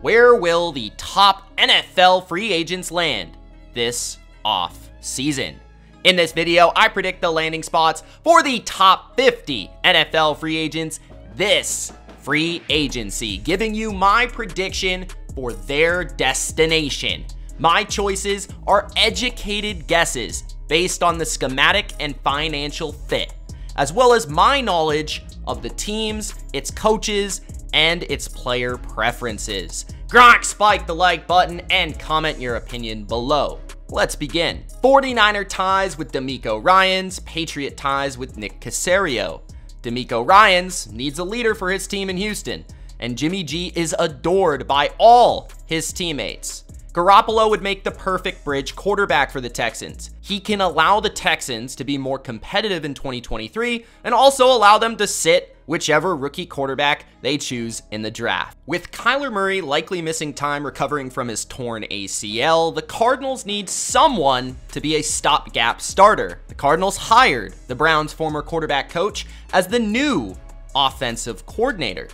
Where will the top NFL free agents land this off season? In this video, I predict the landing spots for the top 50 NFL free agents this free agency, giving you my prediction for their destination. My choices are educated guesses based on the schematic and financial fit, as well as my knowledge of the teams, its coaches, and its player preferences. Gronk, spike the like button and comment your opinion below. Let's begin. 49er ties with DeMeco Ryans, Patriot ties with Nick Caserio. DeMeco Ryans needs a leader for his team in Houston, and Jimmy G is adored by all his teammates. Garoppolo would make the perfect bridge quarterback for the Texans. He can allow the Texans to be more competitive in 2023 and also allow them to sit whichever rookie quarterback they choose in the draft. With Kyler Murray likely missing time recovering from his torn ACL, the Cardinals need someone to be a stopgap starter. The Cardinals hired the Browns' former quarterback coach as the new offensive coordinator.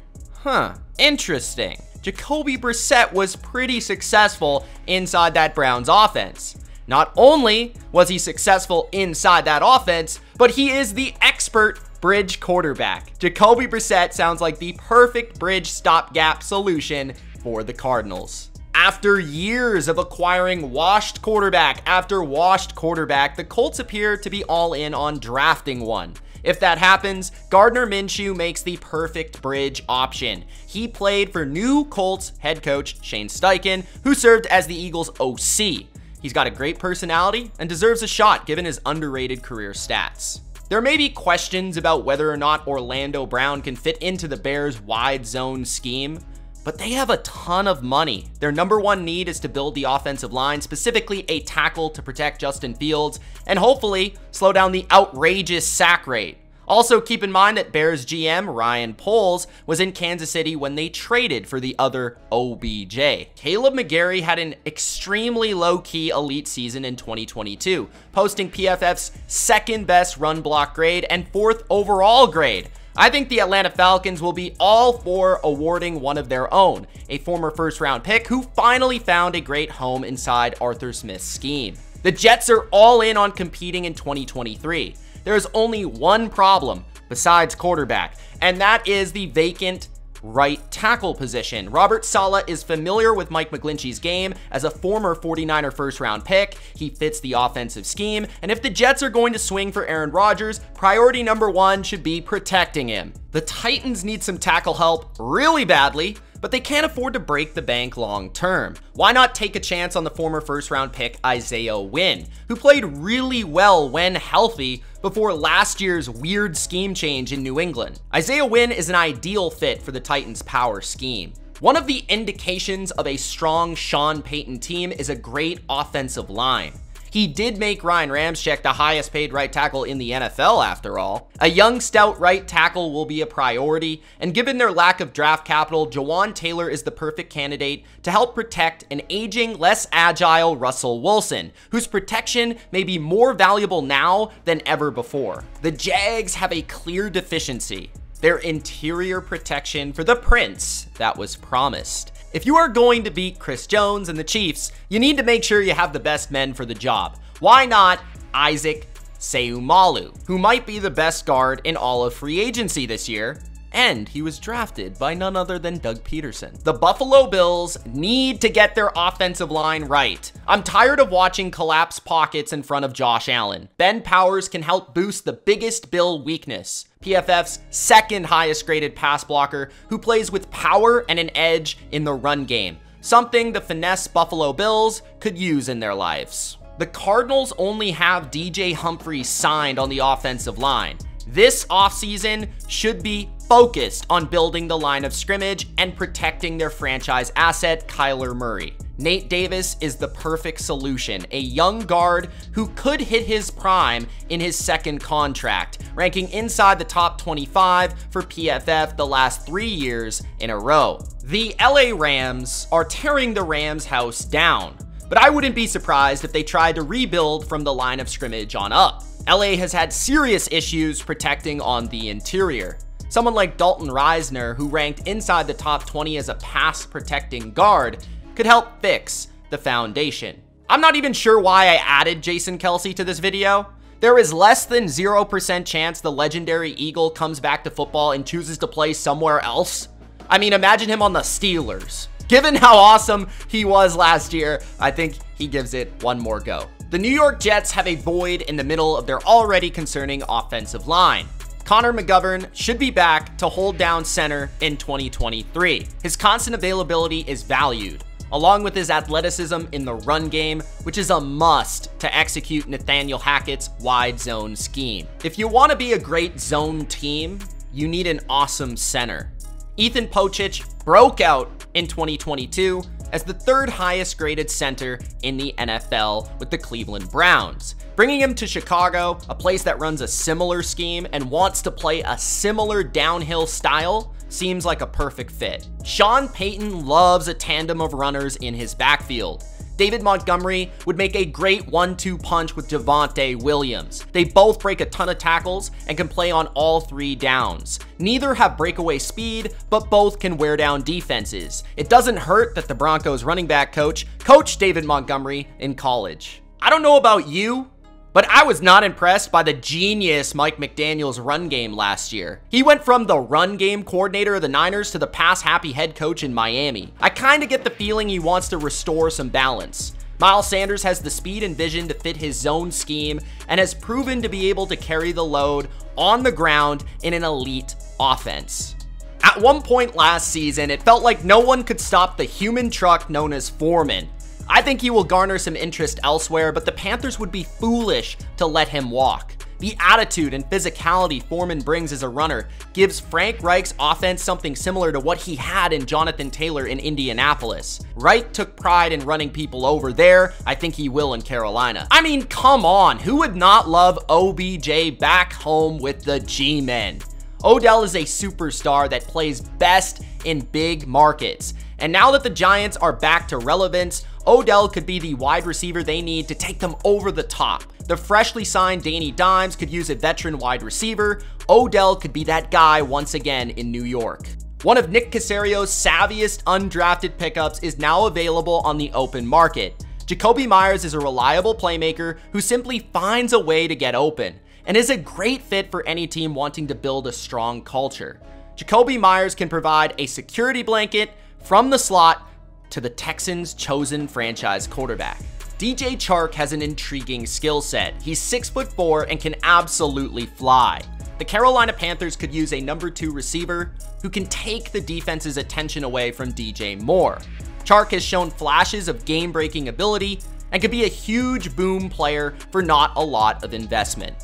Huh, interesting. Jacoby Brissett was pretty successful inside that Browns offense. Not only was he successful inside that offense, but he is the expert bridge quarterback. Jacoby Brissett sounds like the perfect bridge stopgap solution for the Cardinals. After years of acquiring washed quarterback after washed quarterback, the Colts appear to be all in on drafting one. If that happens, Gardner Minshew makes the perfect bridge option. He played for new Colts head coach Shane Steichen, who served as the Eagles OC. He's got a great personality and deserves a shot given his underrated career stats. There may be questions about whether or not Orlando Brown can fit into the Bears' wide zone scheme, but they have a ton of money. Their number one need is to build the offensive line, specifically a tackle to protect Justin Fields, and hopefully slow down the outrageous sack rate. Also, keep in mind that Bears GM Ryan Poles was in Kansas City when they traded for the other OBJ. Kaleb McGary had an extremely low-key elite season in 2022, posting PFF's second best run block grade and fourth overall grade. I think the Atlanta Falcons will be all for awarding one of their own, a former first round pick who finally found a great home inside Arthur Smith's scheme. The Jets are all in on competing in 2023. There is only one problem besides quarterback, and that is the vacant right tackle position. Robert Saleh is familiar with Mike McGlinchey's game as a former 49er first round pick. He fits the offensive scheme, and if the Jets are going to swing for Aaron Rodgers, priority number one should be protecting him. The Titans need some tackle help really badly, but they can't afford to break the bank long term. Why not take a chance on the former first round pick Isaiah Wynn, who played really well when healthy before last year's weird scheme change in New England? Isaiah Wynn is an ideal fit for the Titans' power scheme. One of the indications of a strong Sean Payton team is a great offensive line. He did make Ryan Ramczyk the highest paid right tackle in the NFL after all. A young stout right tackle will be a priority, and given their lack of draft capital, Jawaan Taylor is the perfect candidate to help protect an aging, less agile Russell Wilson, whose protection may be more valuable now than ever before. The Jags have a clear deficiency their interior protection for the prince that was promised. If you are going to beat Chris Jones and the Chiefs, you need to make sure you have the best men for the job. Why not Isaac Seumalo, who might be the best guard in all of free agency this year, and he was drafted by none other than Doug Pederson. The Buffalo Bills need to get their offensive line right. I'm tired of watching collapse pockets in front of Josh Allen. Ben Powers can help boost the biggest Bill weakness. PFF's second highest graded pass blocker, who plays with power and an edge in the run game, something the finesse Buffalo Bills could use in their lives. The Cardinals only have DJ Humphrey signed on the offensive line. This offseason should be focused on building the line of scrimmage and protecting their franchise asset, Kyler Murray. Nate Davis is the perfect solution, a young guard who could hit his prime in his second contract, ranking inside the top 25 for PFF the last three years in a row. The LA Rams are tearing the Rams house down, but I wouldn't be surprised if they tried to rebuild from the line of scrimmage on up. LA has had serious issues protecting on the interior. Someone like Dalton Risner, who ranked inside the top 20 as a pass protecting guard, could help fix the foundation. I'm not even sure why I added Jason Kelce to this video. There is less than 0% chance the legendary Eagle comes back to football and chooses to play somewhere else. I mean, imagine him on the Steelers. Given how awesome he was last year, I think he gives it one more go. The New York Jets have a void in the middle of their already concerning offensive line. Connor McGovern should be back to hold down center in 2023. His constant availability is valued, along with his athleticism in the run game, which is a must to execute Nathaniel Hackett's wide zone scheme. If you want to be a great zone team, you need an awesome center. Ethan Pocic broke out in 2022 as the third highest graded center in the NFL with the Cleveland Browns. Bringing him to Chicago, a place that runs a similar scheme and wants to play a similar downhill style, seems like a perfect fit. Sean Payton loves a tandem of runners in his backfield. David Montgomery would make a great one-two punch with Javonte Williams. They both break a ton of tackles and can play on all three downs. Neither have breakaway speed, but both can wear down defenses. It doesn't hurt that the Broncos running back coach coached David Montgomery in college. I don't know about you, but I was not impressed by the genius Mike McDaniel's run game last year. He went from the run game coordinator of the Niners to the pass happy head coach in Miami. I kind of get the feeling he wants to restore some balance. Miles Sanders has the speed and vision to fit his zone scheme and has proven to be able to carry the load on the ground in an elite offense. At one point last season, it felt like no one could stop the human truck known as Foreman. I think he will garner some interest elsewhere, but the Panthers would be foolish to let him walk. The attitude and physicality Foreman brings as a runner gives Frank Reich's offense something similar to what he had in Jonathan Taylor in Indianapolis. Reich took pride in running people over there. I think he will in Carolina. I mean, come on. Who would not love OBJ back home with the G-Men? Odell is a superstar that plays best in big markets. And now that the Giants are back to relevance, Odell could be the wide receiver they need to take them over the top. The freshly signed Danny Dimes could use a veteran wide receiver. Odell could be that guy once again in New York. One of Nick Caserio's savviest undrafted pickups is now available on the open market. Jakobi Meyers is a reliable playmaker who simply finds a way to get open and is a great fit for any team wanting to build a strong culture. Jakobi Meyers can provide a security blanket from the slot to the Texans' chosen franchise quarterback. DJ Chark has an intriguing skill set. He's 6'4 and can absolutely fly. The Carolina Panthers could use a number two receiver who can take the defense's attention away from DJ Moore. Chark has shown flashes of game-breaking ability and could be a huge boom player for not a lot of investment.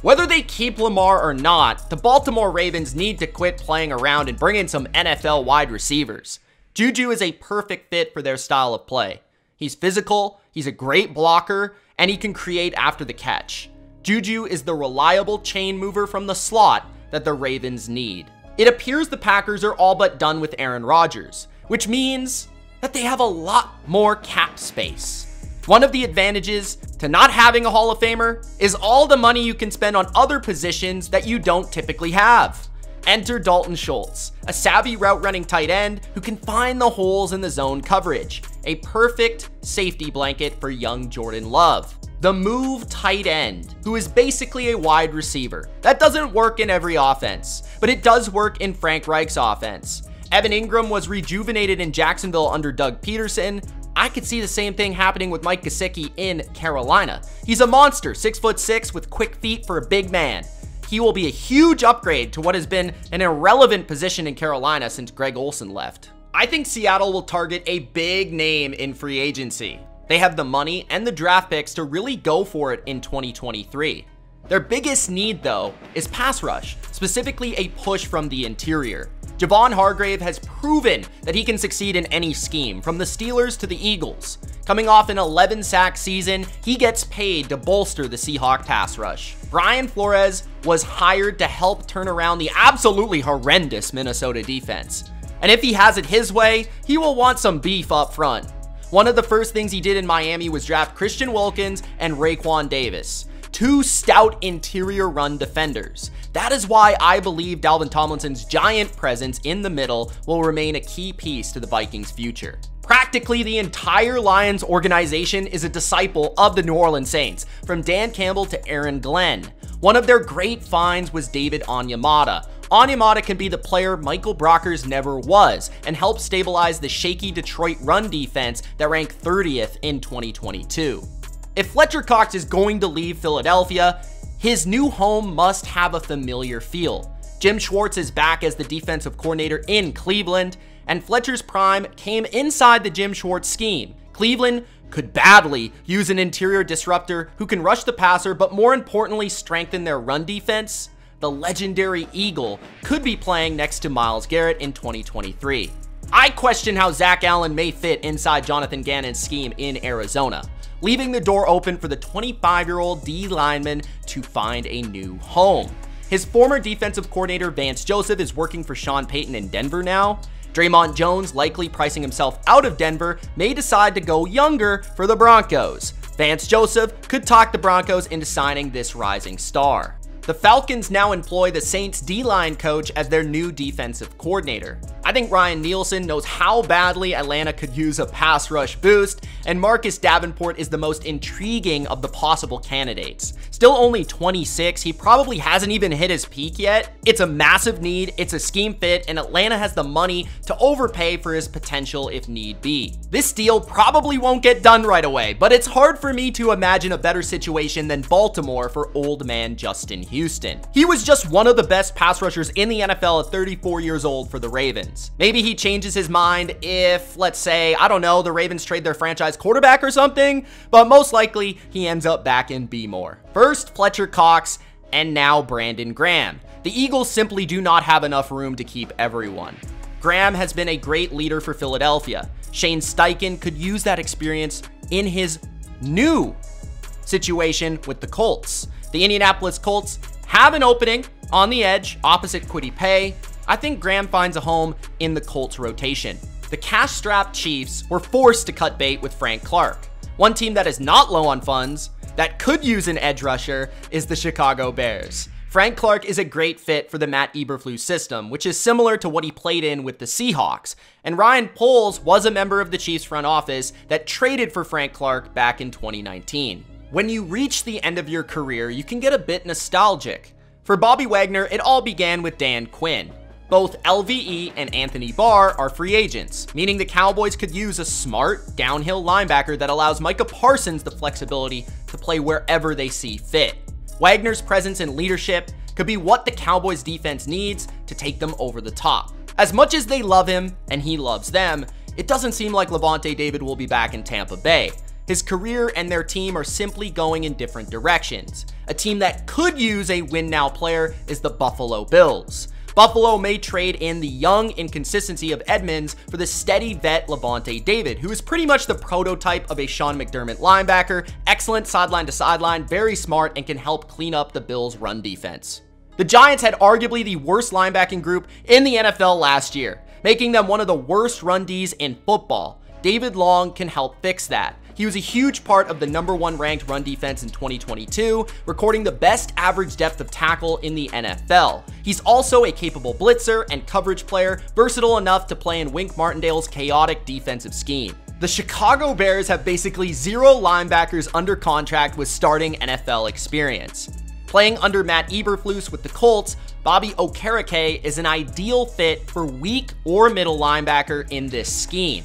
Whether they keep Lamar or not, the Baltimore Ravens need to quit playing around and bring in some NFL wide receivers. Juju is a perfect fit for their style of play. He's physical, he's a great blocker, and he can create after the catch. Juju is the reliable chain mover from the slot that the Ravens need. It appears the Packers are all but done with Aaron Rodgers, which means that they have a lot more cap space. One of the advantages to not having a Hall of Famer is all the money you can spend on other positions that you don't typically have. Enter Dalton Schultz, a savvy route running tight end who can find the holes in the zone coverage, a perfect safety blanket for young Jordan Love. The move tight end, who is basically a wide receiver. That doesn't work in every offense, but it does work in Frank Reich's offense. Evan Engram was rejuvenated in Jacksonville under Doug Pederson, I could see the same thing happening with Mike Gesicki in Carolina. He's a monster, six foot six with quick feet for a big man he will be a huge upgrade to what has been an irrelevant position in Carolina since Greg Olsen left. I think Seattle will target a big name in free agency. They have the money and the draft picks to really go for it in 2023. Their biggest need, though, is pass rush, specifically a push from the interior. Javon Hargrave has proven that he can succeed in any scheme, from the Steelers to the Eagles. Coming off an 11 sack season, he gets paid to bolster the Seahawk pass rush. Brian Flores was hired to help turn around the absolutely horrendous Minnesota defense. And if he has it his way, he will want some beef up front. One of the first things he did in Miami was draft Christian Wilkins and Raekwon Davis. Two stout interior run defenders. That is why I believe Dalvin Tomlinson's giant presence in the middle will remain a key piece to the Vikings' future. Practically the entire Lions organization is a disciple of the New Orleans Saints, from Dan Campbell to Aaron Glenn. One of their great finds was David Onyemata. Onyemata can be the player Michael Brockers never was and help stabilize the shaky Detroit run defense that ranked 30th in 2022. If Fletcher Cox is going to leave Philadelphia, his new home must have a familiar feel. Jim Schwartz is back as the defensive coordinator in Cleveland, and Fletcher's prime came inside the Jim Schwartz scheme. Cleveland could badly use an interior disruptor who can rush the passer, but more importantly, strengthen their run defense. The legendary Eagle could be playing next to Myles Garrett in 2023. I question how Zach Allen may fit inside Jonathan Gannon's scheme in Arizona, leaving the door open for the 25-year-old D lineman to find a new home. His former defensive coordinator Vance Joseph is working for Sean Payton in Denver now, Dre'Mont Jones, likely pricing himself out of Denver, may decide to go younger for the Broncos. Vance Joseph could talk the Broncos into signing this rising star. The Falcons now employ the Saints D-line coach as their new defensive coordinator. I think Ryan Nielsen knows how badly Atlanta could use a pass rush boost, and Marcus Davenport is the most intriguing of the possible candidates. Still only 26, he probably hasn't even hit his peak yet. It's a massive need, it's a scheme fit, and Atlanta has the money to overpay for his potential if need be. This deal probably won't get done right away, but it's hard for me to imagine a better situation than Baltimore for old man Justin Houston. He was just one of the best pass rushers in the NFL at 34 years old for the Ravens. Maybe he changes his mind if, let's say, I don't know, the Ravens trade their franchise quarterback or something, but most likely he ends up back in B-more. First, Fletcher Cox, and now Brandon Graham. The Eagles simply do not have enough room to keep everyone. Graham has been a great leader for Philadelphia. Shane Steichen could use that experience in his new situation with the Colts. The Indianapolis Colts have an opening on the edge opposite Kwity Paye. I think Graham finds a home in the Colts rotation. The cash-strapped Chiefs were forced to cut bait with Frank Clark. One team that is not low on funds, that could use an edge rusher, is the Chicago Bears. Frank Clark is a great fit for the Matt Eberflus system, which is similar to what he played in with the Seahawks. And Ryan Poles was a member of the Chiefs front office that traded for Frank Clark back in 2019. When you reach the end of your career, you can get a bit nostalgic. For Bobby Wagner, it all began with Dan Quinn. Both LVE and Anthony Barr are free agents, meaning the Cowboys could use a smart, downhill linebacker that allows Micah Parsons the flexibility to play wherever they see fit. Wagner's presence and leadership could be what the Cowboys defense needs to take them over the top. As much as they love him and he loves them, it doesn't seem like Lavonte David will be back in Tampa Bay. His career and their team are simply going in different directions. A team that could use a win now player is the Buffalo Bills. Buffalo may trade in the young inconsistency of Edmunds for the steady vet Lavonte David, who is pretty much the prototype of a Sean McDermott linebacker, excellent sideline to sideline, very smart, and can help clean up the Bills' run defense. The Giants had arguably the worst linebacking group in the NFL last year, making them one of the worst run Ds in football. David Long can help fix that. He was a huge part of the number one ranked run defense in 2022, recording the best average depth of tackle in the NFL. He's also a capable blitzer and coverage player, versatile enough to play in Wink Martindale's chaotic defensive scheme. The Chicago Bears have basically zero linebackers under contract with starting NFL experience. Playing under Matt Eberflus with the Colts, Bobby Okereke is an ideal fit for weak or middle linebacker in this scheme.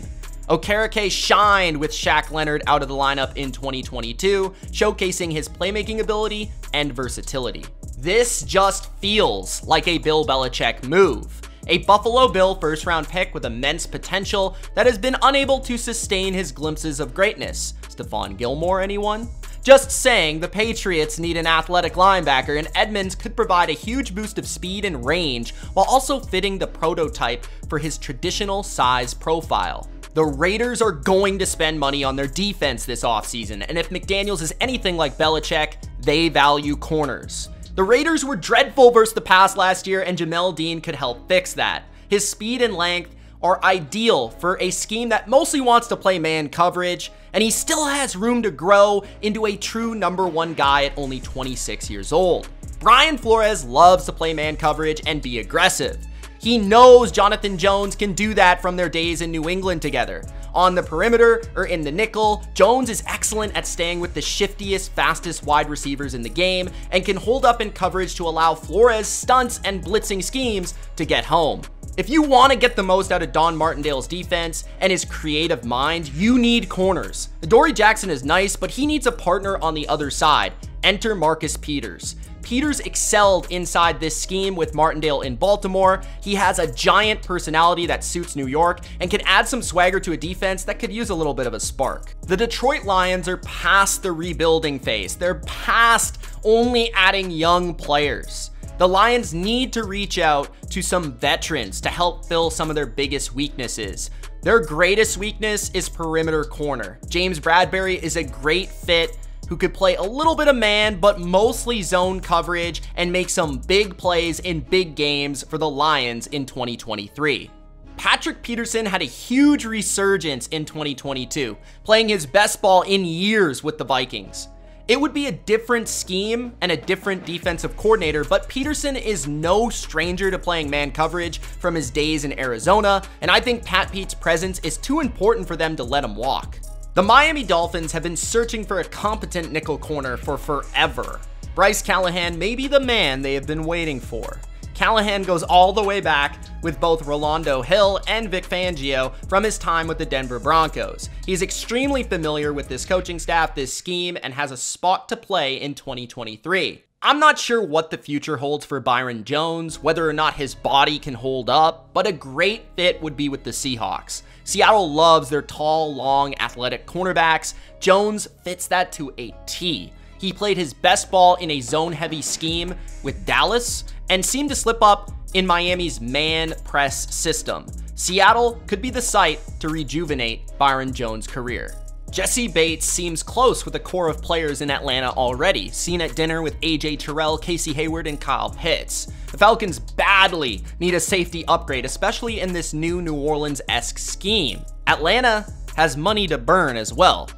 Okereke shined with Shaq Leonard out of the lineup in 2022, showcasing his playmaking ability and versatility. This just feels like a Bill Belichick move. A Buffalo Bill first round pick with immense potential that has been unable to sustain his glimpses of greatness. Stephon Gilmore, anyone? Just saying, the Patriots need an athletic linebacker, and Edmunds could provide a huge boost of speed and range while also fitting the prototype for his traditional size profile. The Raiders are going to spend money on their defense this offseason, and if McDaniels is anything like Belichick, they value corners. The Raiders were dreadful versus the pass last year, and Jamel Dean could help fix that. His speed and length are ideal for a scheme that mostly wants to play man coverage, and he still has room to grow into a true number one guy at only 26 years old. Brian Flores loves to play man coverage and be aggressive. He knows Jonathan Jones can do that from their days in New England together. On the perimeter or in the nickel, Jones is excellent at staying with the shiftiest, fastest wide receivers in the game and can hold up in coverage to allow Flores stunts and blitzing schemes to get home. If you want to get the most out of Don Martindale's defense and his creative mind, you need corners. Dory Jackson is nice, but he needs a partner on the other side. Enter Marcus Peters. Peters excelled inside this scheme with Martindale in Baltimore. He has a giant personality that suits New York and can add some swagger to a defense that could use a little bit of a spark. The Detroit Lions are past the rebuilding phase. They're past only adding young players. The Lions need to reach out to some veterans to help fill some of their biggest weaknesses. Their greatest weakness is perimeter corner. James Bradberry is a great fit who could play a little bit of man, but mostly zone coverage and make some big plays in big games for the Lions in 2023. Patrick Peterson had a huge resurgence in 2022, playing his best ball in years with the Vikings. It would be a different scheme and a different defensive coordinator, but Peterson is no stranger to playing man coverage from his days in Arizona, and I think Pat Pete's presence is too important for them to let him walk. The Miami Dolphins have been searching for a competent nickel corner for forever. Bryce Callahan may be the man they have been waiting for. Callahan goes all the way back with both Renaldo Hill and Vic Fangio from his time with the Denver Broncos. He's extremely familiar with this coaching staff, this scheme, and has a spot to play in 2023. I'm not sure what the future holds for Byron Jones, whether or not his body can hold up, but a great fit would be with the Seahawks. Seattle loves their tall, long, athletic cornerbacks. Jones fits that to a T. He played his best ball in a zone heavy scheme with Dallas and seemed to slip up in Miami's man press system. Seattle could be the site to rejuvenate Byron Jones' career. Jessie Bates seems close with a core of players in Atlanta already, seen at dinner with AJ Terrell, Casey Hayward, and Kyle Pitts. The Falcons badly need a safety upgrade, especially in this new New Orleans-esque scheme. Atlanta has money to burn as well.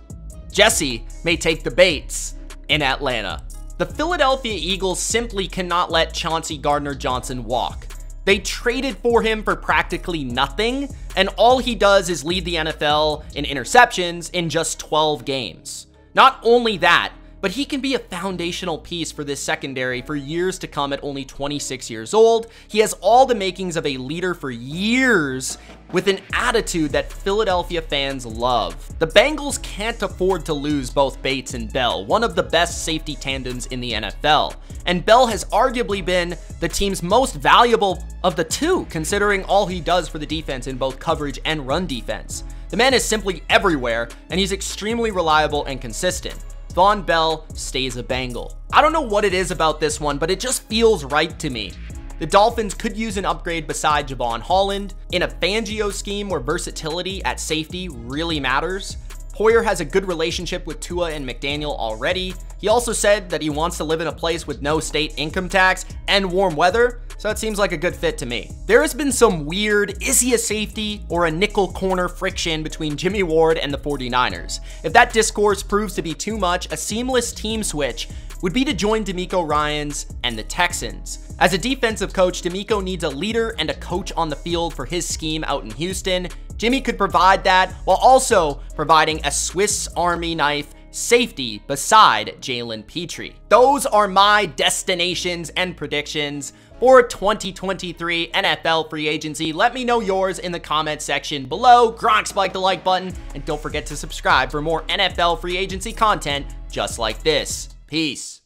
Jessie may take the Bates in Atlanta. The Philadelphia Eagles simply cannot let Chauncey Gardner-Johnson walk. They traded for him for practically nothing, and all he does is lead the NFL in interceptions in just 12 games. Not only that, but he can be a foundational piece for this secondary for years to come at only 26 years old. He has all the makings of a leader for years with an attitude that Philadelphia fans love. The Bengals can't afford to lose both Bates and Bell, one of the best safety tandems in the NFL. And Bell has arguably been the team's most valuable of the two, considering all he does for the defense in both coverage and run defense. The man is simply everywhere, and he's extremely reliable and consistent. Vonn Bell stays a Bengal. I don't know what it is about this one, but it just feels right to me. The Dolphins could use an upgrade beside Jevon Holland. In a Fangio scheme where versatility at safety really matters, Poyer has a good relationship with Tua and McDaniel already. He also said that he wants to live in a place with no state income tax and warm weather, so it seems like a good fit to me. There has been some weird, is he a safety or a nickel corner friction between Jimmy Ward and the 49ers. If that discourse proves to be too much, a seamless team switch would be to join DeMeco Ryans and the Texans. As a defensive coach, DeMeco needs a leader and a coach on the field for his scheme out in Houston. Jimmy could provide that while also providing a Swiss Army knife safety beside Jalen Pitre. Those are my destinations and predictions for 2023 NFL free agency. Let me know yours in the comment section below. Gronk spike the like button and don't forget to subscribe for more NFL free agency content just like this. Peace.